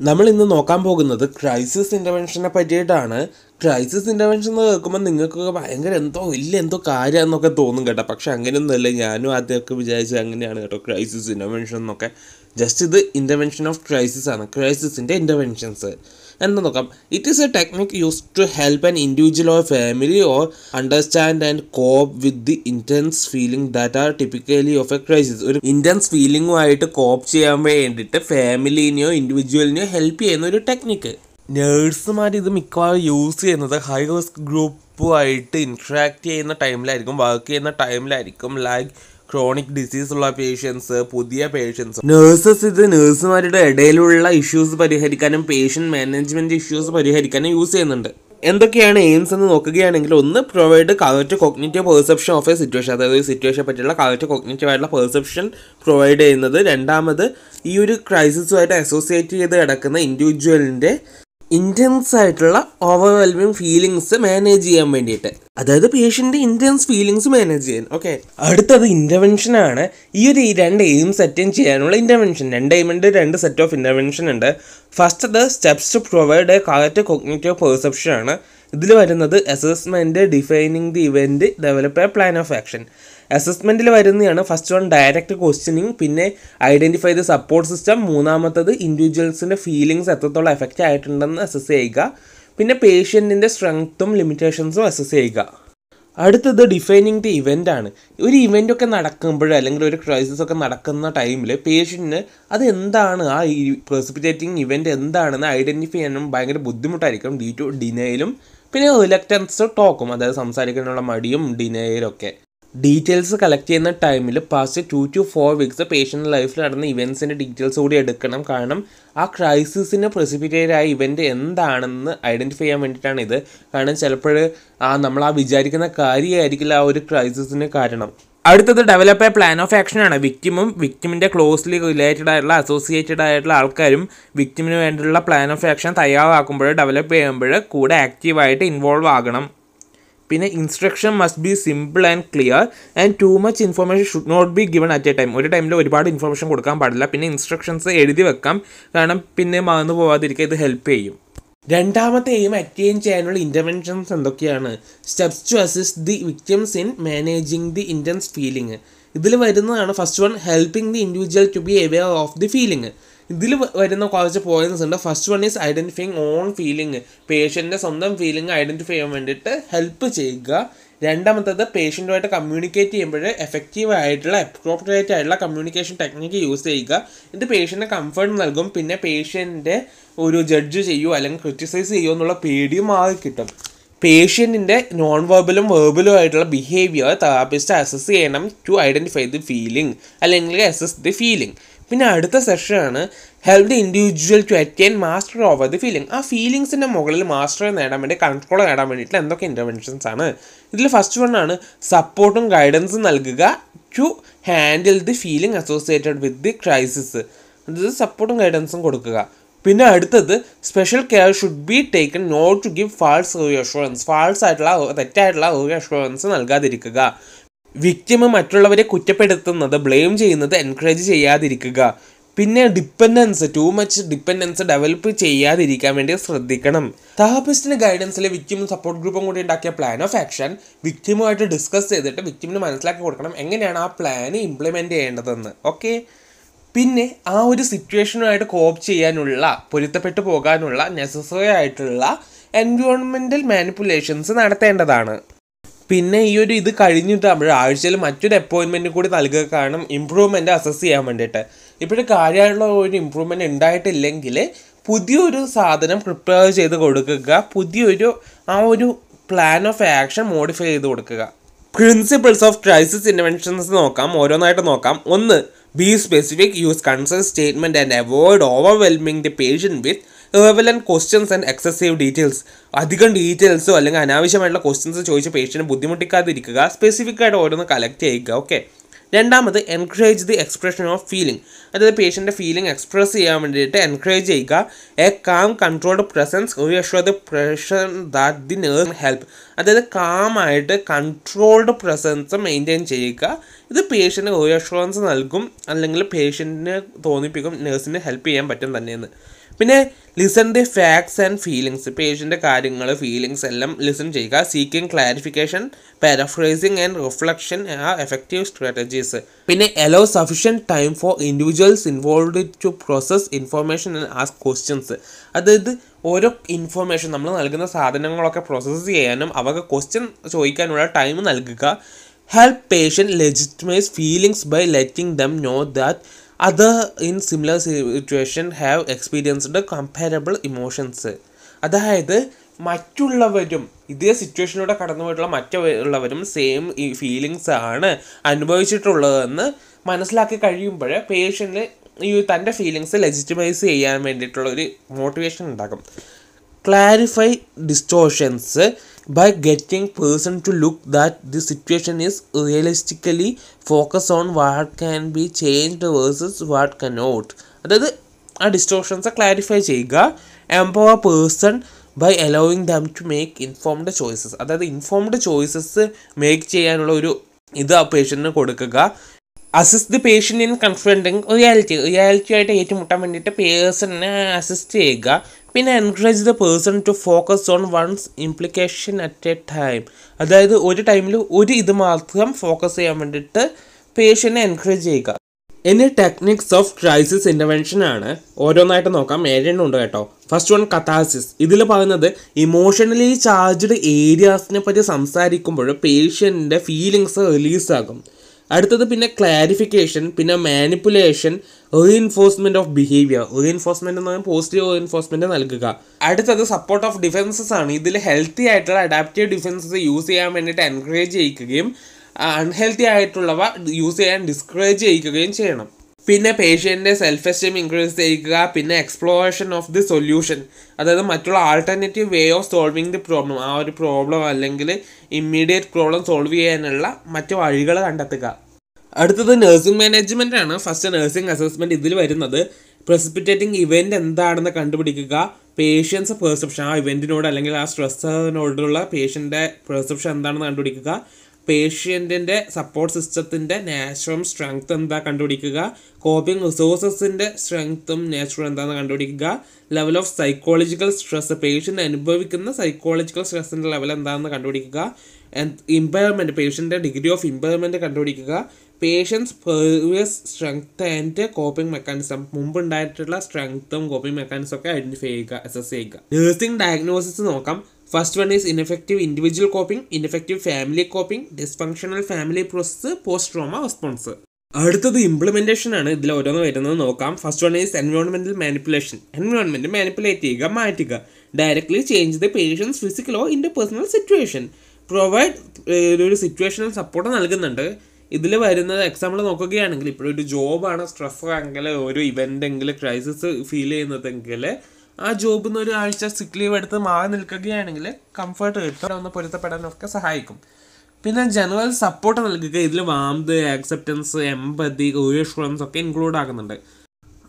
നമ്മൾ ഇന്ന് നോക്കാൻ പോകുന്നത് ക്രൈസിസ് ഇന്റർവെൻഷനെ പറ്റിയിട്ടാണ്. ക്രൈസിസ് ഇന്റർവെൻഷൻ എന്ന് കേൾക്കുമ്പോൾ നിങ്ങൾക്കൊക്കെ ഭയങ്കര എന്തോ ഇല്ല എന്തോ കാര്യം എന്നൊക്കെ തോന്നും കേട്ടോ. പക്ഷെ അങ്ങനെയൊന്നുമല്ല. ഞാനും ആദ്യമൊക്കെ വിചാരിച്ചത് അങ്ങനെയാണ് കേട്ടോ ക്രൈസിസ് ഇന്റർവെൻഷൻ എന്നൊക്കെ. ജസ്റ്റ് ഇത് ഇന്റർവെൻഷൻ ഓഫ് ക്രൈസിസ് ആണ്. ക്രൈസിസിന്റെ ഇന്റർവെൻഷൻസ് എന്താ നോക്കാം. It is a technique use to help an individual or family or understand and cope with the intense feeling that are typically of a crisis ഒരു intense ഫീലിംഗുമായിട്ട് cope ചെയ്യാൻ വേണ്ടിയിട്ട് ഫാമിലിനെയോ ഇൻഡിവിജ്വലിനെയോ help ചെയ്യുന്ന ഒരു ടെക്നിക്ക് നേഴ്സുമാർ ഇത് മിക്കവാറും യൂസ് ചെയ്യുന്നത് ഹൈ റിസ്ക് ഗ്രൂപ്പുമായിട്ട് ഇൻട്രാക്ട് ചെയ്യുന്ന ടൈമിലായിരിക്കും വർക്ക് ചെയ്യുന്ന ടൈമിലായിരിക്കും ലൈക്ക് ക്രോണിക് ഡിസീസ് ഉള്ള പേഷ്യൻസ് പുതിയ പേഷ്യൻസ് നേഴ്സസ് ഇത് നേഴ്സുമാരുടെ ഇടയിലുള്ള ഇഷ്യൂസ് പരിഹരിക്കാനും പേഷ്യന്റ് മാനേജ്മെന്റ് ഇഷ്യൂസ് പരിഹരിക്കാനും യൂസ് ചെയ്യുന്നുണ്ട്. എന്തൊക്കെയാണ് എയിംസ് എന്ന് നോക്കുകയാണെങ്കിൽ ഒന്ന് provide correct cognitive perception of a situation അതായത് ഒരു സിറ്റുവേഷനെ പറ്റിയുള്ള കറക്റ്റ് കോഗ്നേറ്റീവ് ആയിട്ടുള്ള പെർസെപ്ഷൻ പ്രൊവൈഡ് ചെയ്യുന്നത്. രണ്ടാമത് ഈ ഒരു ക്രൈസിസുമായിട്ട് അസോസിയേറ്റ് ചെയ്ത് കിടക്കുന്ന ഇൻഡിവിജ്വലിന്റെ ഇന്റൻസ് ആയിട്ടുള്ള ഓവർവെൽമിങ് ഫീലിങ്സ് മാനേജ് ചെയ്യാൻ വേണ്ടിയിട്ട്. അതായത് പേഷ്യന്റെ ഇന്റൻസ് ഫീലിങ്സ് മാനേജ് ചെയ്യാൻ. ഓക്കെ അടുത്തത് ഇന്റർവെൻഷനാണ് ഈ ഒരു രണ്ട് എയിംസ് അറ്റൻഡ് ചെയ്യാനുള്ള ഇന്റർവെൻഷൻ രണ്ട് എയിമുണ്ട് രണ്ട് സെറ്റ് ഓഫ് ഇന്റർവെൻഷൻ ഉണ്ട്. First the steps to provide a correct cognitive perception ആണ്. ഇതിൽ വരുന്നത് assessment defining the event develop a plan of action അസസ്മെന്റിൽ വരുന്നതാണ് ഫസ്റ്റ് വൺ ഡയറക്റ്റ് ക്വസ്റ്റ്യനിങ് പിന്നെ ഐഡന്റിഫൈ ദ സപ്പോർട്ട് സിസ്റ്റം മൂന്നാമത്തത് ഇൻഡിവിജ്വൽസിന്റെ ഫീലിങ്സ് എത്രത്തോളം എഫക്റ്റ് ആയിട്ടുണ്ടെന്ന് അസസ് ചെയ്യുക. പിന്നെ പേഷ്യന്റിന്റെ സ്ട്രെങ്ത്തും ലിമിറ്റേഷൻസും അസസ് ചെയ്യുക. അടുത്തത് ഡിഫൈനിങ് ദി ഇവന്റ് ആണ്. ഒരു ഇവന്റ് ഒക്കെ നടക്കുമ്പോൾ അല്ലെങ്കിൽ ഒരു ക്രൈസിസ് ഒക്കെ നടക്കുന്ന ടൈമിൽ പേഷ്യന്റിന് അത് എന്താണ്? ആ ഈ പ്രസിപ്പിറ്റേറ്റിംഗ് ഇവന്റ് എന്താണെന്ന് ഐഡന്റിഫൈ ചെയ്യാനും ഭയങ്കര ബുദ്ധിമുട്ടായിരിക്കും. ഡി ടു ഡിനയിലും പിന്നെ റിലക്റ്റൻസ് ടോക്കും അതായത് സംസാരിക്കാനുള്ള മടിയും ഡിനയിലും ഒക്കെ. ഡീറ്റെയിൽസ് കളക്ട് ചെയ്യുന്ന ടൈമിൽ past two to four weeks patient ലൈഫിൽ നടന്ന ഇവന്റ്സിന്റെ ഡീറ്റെയിൽസ് കൂടി എടുക്കണം. കാരണം ആ ക്രൈസിസിന് പ്രസിപ്പിറ്റേറ്റ് ആയ ഇവന്റ് എന്താണെന്ന് ഐഡന്റിഫൈ ചെയ്യാൻ വേണ്ടിയിട്ടാണ് ഇത്. കാരണം ചിലപ്പോൾ ആ നമ്മൾ ആ വിചാരിക്കുന്ന കാര്യമായിരിക്കില്ല ആ ഒരു ക്രൈസിസിന് കാരണം. അടുത്തത് develop a plan of action ആണ്. വിക്റ്റിമും വിക്റ്റിമിന്റെ ക്ലോസ്ലി റിലേറ്റഡ് ആയിട്ടുള്ള അസോസിയേറ്റഡ് ആയിട്ടുള്ള ആൾക്കാരും വിക്റ്റിമിന് വേണ്ടിയുള്ള പ്ലാൻ ഓഫ് ആക്ഷൻ തയ്യാറാക്കുമ്പോൾ ഡെവലപ്പ് ചെയ്യുമ്പോൾ കൂടെ ആക്റ്റീവായിട്ട് ഇൻവോൾവ് ആകണം. പിന്നെ instruction must be simple and clear and too much information should not be given at a time ഒരു ടൈമിൽ ഒരുപാട് ഇൻഫർമേഷൻ കൊടുക്കാൻ പാടില്ല. പിന്നെ ഇൻസ്ട്രക്ഷൻസ് എഴുതി വെക്കാം. കാരണം പിന്നെ മറന്നു പോവാതിരിക്കുക ഇത് ഹെൽപ്പ് ചെയ്യും. രണ്ടാമത്തെ എയിം അറ്റൈൻ ചെയ്യാനുള്ള ഇന്റർവെൻഷൻസ് എന്തൊക്കെയാണ്? Steps to assist the victims in managing the intense feeling ഇതിൽ വരുന്നതാണ് first one helping the individual to be aware of the feeling ഇതിൽ വരുന്ന കുറച്ച് പോയിന്റ്സ് ഉണ്ട്. First one is identifying own feeling പേഷ്യന്റെ സ്വന്തം feeling identify ചെയ്യാൻ വേണ്ടിയിട്ട് ഹെൽപ്പ് ചെയ്യുക. രണ്ടാമത്തത് പേഷ്യന്റുമായിട്ട് കമ്മ്യൂണിക്കേറ്റ് ചെയ്യുമ്പോൾ എഫക്റ്റീവ് ആയിട്ടുള്ള അപ്രോപ്രിയേറ്റ് ആയിട്ടുള്ള കമ്മ്യൂണിക്കേഷൻ ടെക്നിക്ക് യൂസ് ചെയ്യുക. ഇത് പേഷ്യന്റിന് കംഫർട്ട് നൽകും. പിന്നെ പേഷ്യന്റെ ഒരു ജഡ്ജ് ചെയ്യുമോ അല്ലെങ്കിൽ ക്രിറ്റിസൈസ് ചെയ്യുമോ എന്നുള്ള പേടിയും മാറി കിട്ടും. പേഷ്യന്റിന്റെ നോൺ വെർബലും വെർബലും ആയിട്ടുള്ള ബിഹേവിയർ തെറാപ്പിസ്റ്റ് അസസ് ചെയ്യണം ടു ഐഡന്റിഫൈ ദി ഫീലിംഗ് അല്ലെങ്കിൽ അസസ് ദി ഫീലിംഗ് പിന്നെ അടുത്ത സെഷനാണ് help the individual to attain master over the feeling ആ ഫീലിങ്സിന്റെ മുകളിൽ മാസ്റ്റർ നേടാൻ വേണ്ടി കൺട്രോൾ നേടാൻ വേണ്ടിയിട്ട് എന്തൊക്കെ ഇന്റർവെൻഷൻസ് ആണ്. ഇതിൽ ഫസ്റ്റ് വൺ ആണ് സപ്പോർട്ടും ഗൈഡൻസും നൽകുക to handle the feeling associated with the crisis അതായത് സപ്പോർട്ടും ഗൈഡൻസും കൊടുക്കുക. പിന്നെ അടുത്തത് special care should be taken not to give false reassurance false ആയിട്ടുള്ള തെറ്റായിട്ടുള്ള റീഅഷുറൻസ് നൽകാതിരിക്കുക. വിക്റ്റിമ് മറ്റുള്ളവരെ കുറ്റപ്പെടുത്തുന്നത് ബ്ലെയിം ചെയ്യുന്നത് എൻകറേജ് ചെയ്യാതിരിക്കുക. പിന്നെ dependence too much dependence develop ചെയ്യാതിരിക്കാൻ വേണ്ടി ശ്രദ്ധിക്കണം. തെറാപ്പിസ്റ്റിന്റെ ഗൈഡൻസിൽ വിക്റ്റിമ് സപ്പോർട്ട് ഗ്രൂപ്പും കൂടി ഉണ്ടാക്കിയ പ്ലാൻ ഓഫ് ആക്ഷൻ വിക്റ്റിമുമായിട്ട് ഡിസ്കസ് ചെയ്തിട്ട് വിക്റ്റിമിന് മനസ്സിലാക്കി കൊടുക്കണം. എങ്ങനെയാണ് ആ പ്ലാൻ ഇംപ്ലിമെന്റ് ചെയ്യേണ്ടതെന്ന്. ഓക്കെ പിന്നെ ആ ഒരു സിറ്റുവേഷനുമായിട്ട് കോപ്പ് ചെയ്യാനുള്ള പൊരുത്തപ്പെട്ടു പോകാനുള്ള നെസസറി ആയിട്ടുള്ള എൻവയോൺമെന്റൽ മാനിപ്പുലേഷൻസ് നടത്തേണ്ടതാണ്. പിന്നെ ഈ ഒരു ഇത് കഴിഞ്ഞിട്ട് നമ്മൾ ആഴ്ചയിൽ മറ്റൊരു അപ്പോയിൻമെന്റ് കൂടി നൽകുക കാരണം ഇമ്പ്രൂവ്മെന്റ് അസസ് ചെയ്യാൻ വേണ്ടിയിട്ട്. ഇപ്പോഴും കാര്യമായിട്ടുള്ള ഒരു ഇമ്പ്രൂവ്മെന്റ് ഉണ്ടായിട്ടില്ലെങ്കിൽ പുതിയൊരു സാധനം പ്രിപ്പയർ ചെയ്ത് കൊടുക്കുക പുതിയൊരു ആ ഒരു പ്ലാൻ ഓഫ് ആക്ഷൻ മോഡിഫൈ ചെയ്ത് കൊടുക്കുക. പ്രിൻസിപ്പിൾസ് ഓഫ് ക്രൈസിസ് ഇൻവെൻഷൻസ് നോക്കാം ഓരോന്നായിട്ട് നോക്കാം. ഒന്ന് be specific use concern statement and avoid overwhelming the patient with relevant questions and excessive details അധികം ഡീറ്റെയിൽസോ അല്ലെങ്കിൽ അനാവശ്യമായിട്ടുള്ള ക്വസ്റ്റ്യൻസ് ചോദിച്ച് പേഷ്യന്റ് ബുദ്ധിമുട്ടിക്കാതിരിക്കുക. സ്പെസിഫിക് ആയിട്ട് ഓരോന്ന് കളക്ട് ചെയ്യുക ഓക്കെ രണ്ടാമത് encourage the expression of feeling അതായത് പേഷ്യന്റെ ഫീലിംഗ് എക്സ്പ്രസ് ചെയ്യാൻ വേണ്ടിയിട്ട് എൻകറേജ് ചെയ്യുക. A calm controlled presence reassure the person that the nurse help അതായത് കാമായിട്ട് കൺട്രോൾഡ് പ്രസൻസ് മെയിന്റെയിൻ ചെയ്യുക. ഇത് പേഷ്യന്റ് റീഅഷുറൻസ് നൽകും. അല്ലെങ്കിൽ പേഷ്യന്റിന് തോന്നിപ്പിക്കും നേഴ്സിന് ഹെൽപ്പ് ചെയ്യാൻ പറ്റും തന്നെയെന്ന്. പിന്നെ listen the facts and feelings പേഷ്യന്റെ കാര്യങ്ങൾ ഫീലിങ്സ് എല്ലാം ലിസൺ ചെയ്യുക. Seeking clarification paraphrasing and reflection ആ എഫക്റ്റീവ് സ്ട്രാറ്റജീസ് പിന്നെ allow sufficient time for individuals involve to process information and ask questions അതായത് ഓരോ ഇൻഫോർമേഷൻ നമ്മൾ നൽകുന്ന സാധനങ്ങളൊക്കെ പ്രോസസ്സ് ചെയ്യാനും അവർക്ക് ക്വസ്റ്റ്യൻ ചോദിക്കാനുള്ള ടൈം നൽകുക. Help patient legitimize feelings by letting them know that other in similar situation have experienced comparable emotions അതായത് മറ്റുള്ളവരും ഇതേ സിറ്റുവേഷനിലൂടെ കടന്നു പോയിട്ടുള്ള മറ്റുള്ളവരും സെയിം ഈ ഫീലിങ്സ് ആണ് അനുഭവിച്ചിട്ടുള്ളതെന്ന് മനസ്സിലാക്കി കഴിയുമ്പോൾ പേഷ്യന്റ് ഈ തന്റെ ഫീലിങ്സ് ലെജിറ്റിമൈസ് ചെയ്യാൻ വേണ്ടിയിട്ടുള്ള ഒരു മോട്ടിവേഷൻ ഉണ്ടാകും. Clarify distortions by getting person to look that the situation is realistically focus on what can be change versus what cannot അതായത് ആ ഡിസ്ട്രോഷൻസ് ക്ലാരിഫൈ ചെയ്യുക empower person by allowing them to make informed choices അതായത് informed choices make ചെയ്യാനുള്ള ഒരു ഇത് ആ പേഷ്യന്റിന് കൊടുക്കുക. Assist the patient in confronting reality reality ആയിട്ട് ഏറ്റുമുട്ടാൻ വേണ്ടിയിട്ട് പേഴ്സണിനെ അസിസ്റ്റ് ചെയ്യുക. പിന്നെ encourage the person to focus on one's implication at a time അതായത് ഒരു ടൈമിൽ ഒരു ഇത് മാത്രം ഫോക്കസ് ചെയ്യാൻ വേണ്ടിയിട്ട് പേഷ്യനെ എൻകറേജ് ചെയ്യുക. ഇനി ടെക്നിക്സ് ഓഫ് ക്രൈസിസ് ഇന്റർവെൻഷൻ ആണ്. ഓരോന്നായിട്ട് നോക്കാം. ഏഴെണ്ണം ഉണ്ട് കേട്ടോ. ഫസ്റ്റ് വൺ കഥാസിസ് ഇതിൽ പറയുന്നത് ഇമോഷണലി ചാർജ്ഡ് ഏരിയാസിനെ പറ്റി സംസാരിക്കുമ്പോൾ പേഷ്യന്റെ ഫീലിങ്സ് റിലീസാകും അടുത്തത് പിന്നെ ക്ലാരിഫിക്കേഷൻ പിന്നെ manipulation reinforcement of behaviour reinforcement എന്ന് പറയുമ്പോൾ പോസിറ്റീവ് റീഇൻഫോഴ്സ്മെന്റ് നൽകുക. അടുത്തത് സപ്പോർട്ട് ഓഫ് ഡിഫൻസസ് ആണ്. ഇതിൽ ഹെൽത്തി ആയിട്ടുള്ള അഡാപ്റ്റീവ് ഡിഫൻസസ് യൂസ് ചെയ്യാൻ വേണ്ടിയിട്ട് എൻകറേജ് ചെയ്യിക്കുകയും അൺഹെൽത്തി ആയിട്ടുള്ളവ യൂസ് ചെയ്യാൻ ഡിസ്കറേജ് ചെയ്യിക്കുകയും ചെയ്യണം. പിന്നെ പേഷ്യന്റെ സെൽഫ് എസ്റ്റീം ഇൻക്രീസ് ചെയ്യുക പിന്നെ എക്സ്പ്ലോറേഷൻ ഓഫ് ദി സൊല്യൂഷൻ അതായത് മറ്റുള്ള alternative way of solving the problem ആ ഒരു പ്രോബ്ലം അല്ലെങ്കിൽ ഇമ്മീഡിയറ്റ് പ്രോബ്ലം സോൾവ് ചെയ്യാനുള്ള മറ്റു വഴികൾ കണ്ടെത്തുക. അടുത്തത് നഴ്സിംഗ് മാനേജ്മെന്റ് ആണ്. ഫസ്റ്റ് നഴ്സിംഗ് അസസ്മെന്റ് ഇതിൽ വരുന്നത് പ്രസിപ്പിറ്റേറ്റിംഗ് ഇവന്റ് എന്താണെന്ന് കണ്ടുപിടിക്കുക പേഷ്യൻസ് പെർസെപ്ഷൻ ആ ഇവന്റിനോട് അല്ലെങ്കിൽ ആ സ്ട്രെസ്സിനോടുള്ള പേഷ്യന്റെ പെർസെപ്ഷൻ എന്താണെന്ന് കണ്ടുപിടിക്കുക പേഷ്യന്റിന്റെ സപ്പോർട്ട് സിസ്റ്റത്തിന്റെ നാച്ചുറൽ സ്ട്രെങ്ത് എന്താ കണ്ടുപിടിക്കുക? കോപ്പിംഗ് റിസോഴ്സസിന്റെ സ്ട്രെങ്ത്തും നാച്ചുറൽ എന്താണെന്ന് കണ്ടുപിടിക്കുക. Level of psychological stress patient അനുഭവിക്കുന്ന സൈക്കോളജിക്കൽ സ്ട്രെസ്സിന്റെ ലെവൽ എന്താണെന്ന് കണ്ടുപിടിക്കുക. ഇമ്പയർമെന്റ് പേഷ്യന്റെ ഡിഗ്രി ഓഫ് ഇമ്പയർമെന്റ് കണ്ടുപിടിക്കുക. Patients pervious strength and coping mechanism മുമ്പ് ഉണ്ടായിട്ടുള്ള സ്ട്രെങ്ത്തും കോപ്പിംഗ് മെക്കാനിസം ഒക്കെ ഐഡന്റിഫൈ ചെയ്യുക അസസ് ചെയ്യുക. നേഴ്സിംഗ് ഡയഗ്നോസിസ് നോക്കാം. First one is ineffective individual coping ineffective family coping dysfunctional family process post trauma response അടുത്തത് ഇംപ്ലിമെന്റേഷൻ ആണ്. ഇതിൽ ഓരോന്ന് വരുന്നത് നോക്കാം. ഫസ്റ്റ് വൺ ഈസ് എൻവയോൺമെന്റൽ മാനിപ്പുലേഷൻ എൻവയോൺമെന്റ് മാനിപ്പുലേറ്റ് ചെയ്യുക മാറ്റുക. ഡയറക്ട്ലി ചേഞ്ച് ദ പേഷ്യൻസ് ഫിസിക്കലോ ഇന്റെ പേഴ്സണൽ സിറ്റുവേഷൻ പ്രൊവൈഡ് ഒരു സിറ്റുവേഷണൽ സപ്പോർട്ട് നൽകുന്നുണ്ട്. ഇതിൽ വരുന്നത് എക്സാമ്പിൾ നോക്കുകയാണെങ്കിൽ ഇപ്പോൾ ഒരു ജോബാണ് സ്ട്രെസ് ആണെങ്കിൽ ഒരു ഇവന്റ് എങ്കിൽ ക്രൈസിസ് ഫീൽ ചെയ്യുന്നതെങ്കിൽ ആ ജോബിൽ നിന്ന് ഒരാഴ്ച സിക്ക് ലീവ് എടുത്ത് മാറി നിൽക്കുകയാണെങ്കിൽ കംഫർട്ട് കിട്ടും. ഒന്ന് പൊരുത്തപ്പെടാനൊക്കെ സഹായിക്കും. പിന്നെ ജനറൽ സപ്പോർട്ട് നൽകുക. ഇതിൽ വാംത് ആക്സെപ്റ്റൻസ് എമ്പതി റീഅഷുറൻസ് ഒക്കെ ഇൻക്ലൂഡ് ആകുന്നുണ്ട്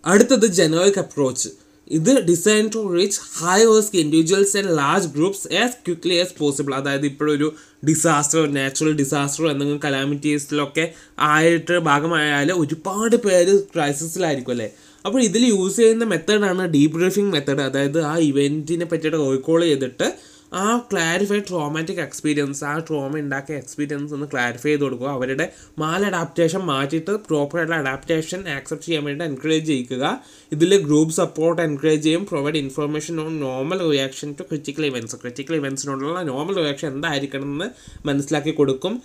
അടുത്തത് ജനറിക് അപ്രോച്ച് ഇത് design to reach high risk individuals and large groups as quickly as possible അതായത് ഇപ്പോഴൊരു ഡിസാസ്റ്റർ നാച്ചുറൽ ഡിസാസ്റ്റർ എന്തെങ്കിലും കലാമിറ്റീസിലൊക്കെ ആയിട്ട് ഭാഗമായാൽ ഒരുപാട് പേര് ക്രൈസിസിലായിരിക്കും അല്ലേ? അപ്പോൾ ഇതിൽ യൂസ് ചെയ്യുന്ന മെത്തേഡാണ് ഡീബ്രീഫിംഗ് മെത്തേഡ് അതായത് ആ ഇവന്റിനെ പറ്റിയിട്ട് റോയിക്കോൾ ചെയ്തിട്ട് ആ ക്ലാരിഫൈ ട്രോമാറ്റിക് എക്സ്പീരിയൻസ് ആ ട്രോമ ഉണ്ടാക്കിയ എക്സ്പീരിയൻസ് ഒന്ന് ക്ലാരിഫൈ ചെയ്ത് കൊടുക്കുക. അവരുടെ മാൽ അഡാപ്റ്റേഷൻ മാറ്റിയിട്ട് പ്രോപ്പറായിട്ടുള്ള അഡാപ്റ്റേഷൻ ആക്സെപ്റ്റ് ചെയ്യാൻ വേണ്ടി എൻകറേജ് ചെയ്യിക്കുക. ഇതിൽ ഗ്രൂപ്പ് സപ്പോർട്ട് എൻകറേജ് ചെയ്യും provide information on normal reaction to critical events critical ഇവന്റ്സിനോടുള്ള normal reaction എന്തായിരിക്കണം എന്ന് മനസ്സിലാക്കി കൊടുക്കും.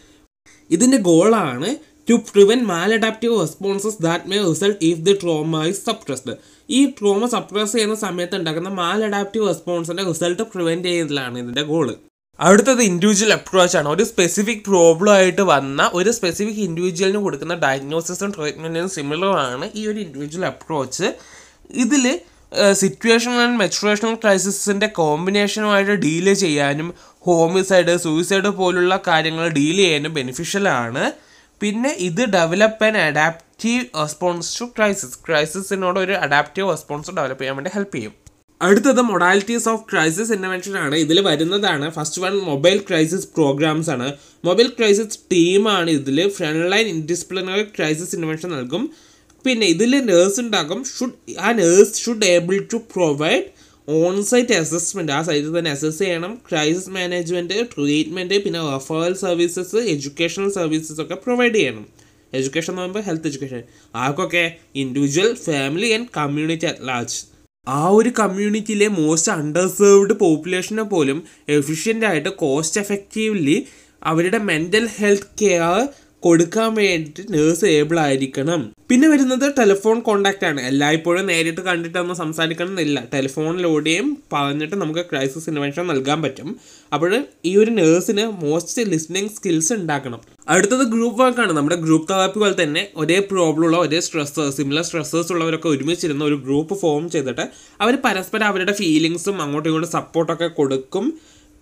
ഇതിന്റെ ഗോളാണ് to prevent maladaptive responses that may result if the trauma is suppressed ഈ ട്രോമ സപ്രസ് ചെയ്യുന്ന സമയത്ത് ഉണ്ടാക്കുന്ന മാലഡാപ്റ്റീവ് റെസ്പോൺസിന്റെ റിസൾട്ട് പ്രിവെന്റ് ചെയ്യുന്നതിലാണ് ഇതിന്റെ ഗോൾ അടുത്തത് ഇൻഡിവിജ്വൽ അപ്രോച്ച് ആണ്. ഒരു സ്പെസിഫിക് പ്രോബ്ലം ആയിട്ട് വന്ന ഒരു സ്പെസിഫിക് ഇൻഡിവിജ്വലിന് കൊടുക്കുന്ന ഡയഗ്നോസിസും ട്രീറ്റ്മെന്റിനും സിമിലർ ആണ് ഈ ഒരു ഇൻഡിവിജ്വൽ അപ്രോച്ച് ഇതിൽ സിറ്റുവേഷൻ ആൻഡ് മെച്ചുറേഷണൽ ക്രൈസിസിന്റെ കോമ്പിനേഷനുമായിട്ട് ഡീൽ ചെയ്യാനും ഹോമിസൈഡ് സൂയിസൈഡ് പോലുള്ള കാര്യങ്ങൾ ഡീൽ ചെയ്യാനും ബെനിഫിഷ്യലാണ് പിന്നെ ഇത് develop and adaptive response to crisis ക്രൈസിസിനോട് ഒരു അഡാപ്റ്റീവ് റെസ്പോൺസ് ഡെവലപ്പ് ചെയ്യാൻ വേണ്ടി ഹെൽപ്പ് ചെയ്യും. അടുത്തത് മൊഡാലിറ്റീസ് ഓഫ് ക്രൈസിസ് ഇൻവെൻഷൻ ആണ്. ഇതിൽ വരുന്നതാണ് first one mobile crisis programs ആണ്. മൊബൈൽ ക്രൈസിസ് ടീമാണ് ഇതിൽ front line interdisciplinary crisis intervention നൽകും. പിന്നെ ഇതിൽ നേഴ്സ് ഉണ്ടാകും. ഷുഡ് ആ nurse should able to provide on site assessment ആ സൈറ്റിൽ തന്നെ അസസ് ചെയ്യണം. ക്രൈസിസ് മാനേജ്മെന്റ് ട്രീറ്റ്മെന്റ് പിന്നെ റെഫറൽ സർവീസസ് എഡ്യൂക്കേഷണൽ സർവീസസ് ഒക്കെ പ്രൊവൈഡ് ചെയ്യണം. എഡ്യൂക്കേഷൻ എന്ന് പറയുമ്പോൾ ഹെൽത്ത് എഡ്യൂക്കേഷൻ ആർക്കൊക്കെ? Individual family and community at large ആ ഒരു കമ്മ്യൂണിറ്റിയിലെ മോസ്റ്റ് അണ്ടർസേർവ്ഡ് പോപ്പുലേഷനെ പോലും എഫിഷ്യന്റ് ആയിട്ട് കോസ്റ്റ് എഫക്റ്റീവ്ലി അവരുടെ മെന്റൽ ഹെൽത്ത് കെയർ കൊടുക്കാൻ വേണ്ടിയിട്ട് നേഴ്സ് ഏബിൾ ആയിരിക്കണം. പിന്നെ വരുന്നത് ടെലിഫോൺ കോണ്ടാക്റ്റ് ആണ്. എല്ലായ്പ്പോഴും നേരിട്ട് കണ്ടിട്ട് കണ്ടിട്ടൊന്നും സംസാരിക്കണമെന്നില്ല. ടെലിഫോണിലൂടെയും പറഞ്ഞിട്ട് നമുക്ക് ക്രൈസിസ് ഇൻവെൻഷൻ നൽകാൻ പറ്റും. അപ്പോൾ ഈ ഒരു നേഴ്സിന് മോസ്റ്റ് ലിസ്ണിംഗ് സ്കിൽസ് ഉണ്ടാക്കണം. അടുത്തത് ഗ്രൂപ്പ് വർക്കാണ് നമ്മുടെ ഗ്രൂപ്പ് തെറാപ്പി പോലെ തന്നെ ഒരേ പ്രോബ്ലം ഉള്ള ഒരേ സ്ട്രെസ് സിമിലർ സ്ട്രെസ്സേഴ്സ് ഉള്ളവരൊക്കെ ഒരുമിച്ചിരുന്ന ഒരു ഗ്രൂപ്പ് ഫോം ചെയ്തിട്ട് അവർ പരസ്പരം അവരുടെ ഫീലിങ്സും അങ്ങോട്ടും ഇങ്ങോട്ടും സപ്പോർട്ടൊക്കെ കൊടുക്കും.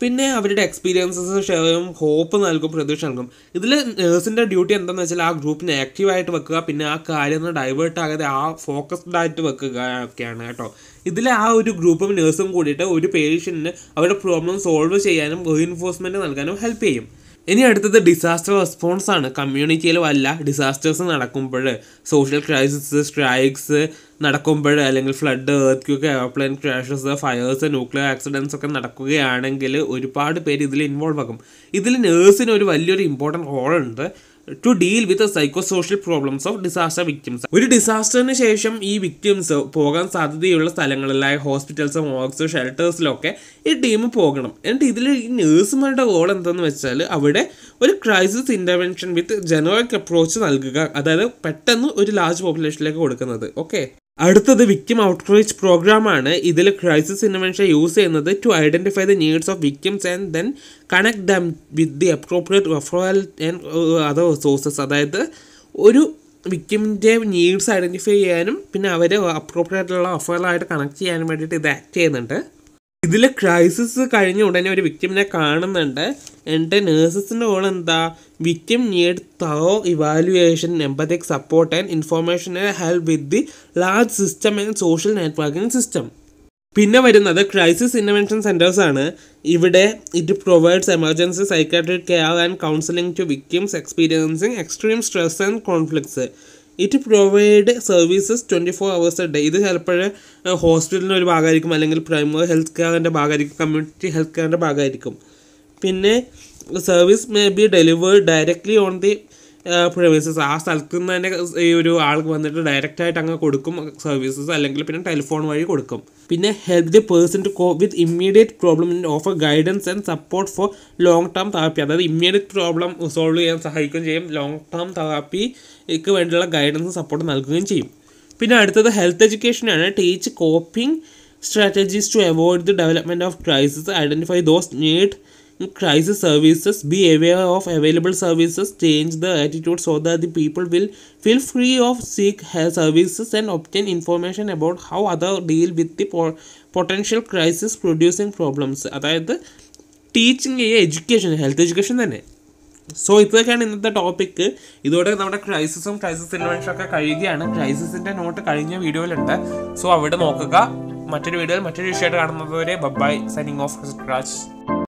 പിന്നെ അവരുടെ എക്സ്പീരിയൻസസ് ഷെയർ ചെയ്യും ഹോപ്പ് നൽകും പ്രതീക്ഷ നൽകും. ഇതിൽ നേഴ്സിന്റെ ഡ്യൂട്ടി എന്താണെന്ന് വെച്ചാൽ ആ ഗ്രൂപ്പിനെ ആക്റ്റീവായിട്ട് വെക്കുക പിന്നെ ആ കാര്യം ഡൈവേർട്ട് ആകാതെ ആ ഫോക്കസ്ഡ് ആയിട്ട് വെക്കുക ഒക്കെയാണ് കേട്ടോ. ഇതിൽ ആ ഒരു ഗ്രൂപ്പും നേഴ്സും കൂടിയിട്ട് ഒരു പേഷ്യന്റിന് അവരുടെ പ്രോബ്ലം സോൾവ് ചെയ്യാനും റീഇൻഫോഴ്സ്മെന്റ് നൽകാനും ഹെൽപ്പ് ചെയ്യും. ഇനി അടുത്തത് ഡിസാസ്റ്റർ റെസ്പോൺസ് ആണ്. കമ്മ്യൂണിറ്റിയിൽ വല്ല ഡിസാസ്റ്റേഴ്സ് നടക്കുമ്പോൾ സോഷ്യൽ ക്രൈസിസ് സ്ട്രൈക്സ് നടക്കുമ്പോൾ അല്ലെങ്കിൽ flood earth airplane crashes fires nuclear accidents ഒക്കെ നടക്കുകയാണെങ്കിൽ ഒരുപാട് പേര് ഇതിൽ ഇൻവോൾവ് ആകും. ഇതിൽ നേഴ്സിന് ഒരു വലിയൊരു ഇമ്പോർട്ടന്റ് റോൾ ഉണ്ട്. To deal with psycho social problems of disaster victims ഒരു ഡിസാസ്റ്ററിന് ശേഷം ഈ വിക്ടിംസ് പോകാൻ സാധ്യതയുള്ള സ്ഥലങ്ങളിലായ ഹോസ്പിറ്റൽസ് മോക്സോ ഷെൽട്ടേഴ്സിലൊക്കെ ഈ ടീം പോകണം. എന്നിട്ട് ഇതിൽ ഈ നേഴ്സുമാരുടെ ഗോൾ എന്താണെന്ന് വെച്ചാൽ അവിടെ ഒരു crisis intervention with generic approach നൽകുക. അതായത് പെട്ടെന്ന് ഒരു ലാർജ് പോപ്പുലേഷനിലേക്ക് കൊടുക്കുന്നത്. ഓക്കെ അടുത്തത് വിക്ടിം ഔട്ട്റീച്ച് പ്രോഗ്രാം ആണ്. ഇതിൽ ക്രൈസിസ് ഇൻവെൻഷൻ യൂസ് ചെയ്യുന്നത് to identify the needs of victims and then connect them with the appropriate referral and other sources അതായത് ഒരു വിക്ടിമിന്റെ നീഡ്സ് ഐഡന്റിഫൈ ചെയ്യാനും പിന്നെ അവരെ അപ്രോപ്രിയേറ്റ് ഉള്ള റെഫറലായിട്ട് കണക്ട് ചെയ്യാനും വേണ്ടിയിട്ട് ഇത് ആക്ട് ചെയ്യുന്നുണ്ട്. ഇതിൽ ക്രൈസിസ് കഴിഞ്ഞ ഉടനെ ഒരു വിക്ടിമിനെ കാണുന്നുണ്ട്. എന്റെ നേഴ്സസിന്റെ റോൾ എന്താ? Victim need thorough evaluation empathic support and information help with the large system and social networking system പിന്നെ വരുന്നത് ക്രൈസിസ് ഇൻവെൻഷൻ സെന്റേഴ്സ് ആണ്. ഇവിടെ it provides emergency psychiatric care and counselling to victims experiencing extreme stress and conflicts it provide services twenty four hours a day ഇത് ചിലപ്പോൾ ഹോസ്പിറ്റലിന്റെ ഒരു ഭാഗമായിരിക്കും അല്ലെങ്കിൽ പ്രൈമറി ഹെൽത്ത് കെയറിന്റെ ഭാഗമായിരിക്കും കമ്മ്യൂണിറ്റി ഹെൽത്ത് കെയറിന്റെ ഭാഗമായിരിക്കും. പിന്നെ service may be delivered directly on the privacies ആ സ്ഥലത്ത് നിന്ന് തന്നെ ഈ ഒരു ആൾക്ക് വന്നിട്ട് ഡയറക്റ്റ് ആയിട്ട് അങ്ങ് കൊടുക്കും സർവീസസ് അല്ലെങ്കിൽ പിന്നെ ടെലിഫോൺ വഴി കൊടുക്കും. പിന്നെ help the person to cope with immediate problem in offer guidance and support for long term therapy അതായത് ഇമ്മീഡിയറ്റ് പ്രോബ്ലം സോൾവ് ചെയ്യാൻ സഹായിക്കുകയും ചെയ്യും. ലോങ് ടേം തെറാപ്പിക്ക് വേണ്ടിയുള്ള ഗൈഡൻസ് സപ്പോർട്ട് നൽകുകയും ചെയ്യും. പിന്നെ അടുത്തത് health എഡ്യൂക്കേഷനാണ് teach coping strategies to avoid the development of crisis identify those need crisis services be aware of available services change the attitude so that the people will feel free of seek services and obtain information about how other deal with the potential crisis producing problems. അതായത് teaching education health education തന്നെ. So ഇതൊക്കെയാണ് ഇന്നത്തെ topic ഇതോടെ നമ്മുടെ ക്രൈസിസും crisis ഇൻവെൻഷനും ഒക്കെ കഴിയുകയാണ്. ക്രൈസിസിന്റെ not കഴിഞ്ഞ വീഡിയോയിലുണ്ട്. So അവിടെ നോക്കുക. മറ്റൊരു വീഡിയോയിൽ മറ്റൊരു വിഷയമായിട്ട് കാണുന്നത് വരെ ബൈ സൈനിങ് ഓഫ് രാജ്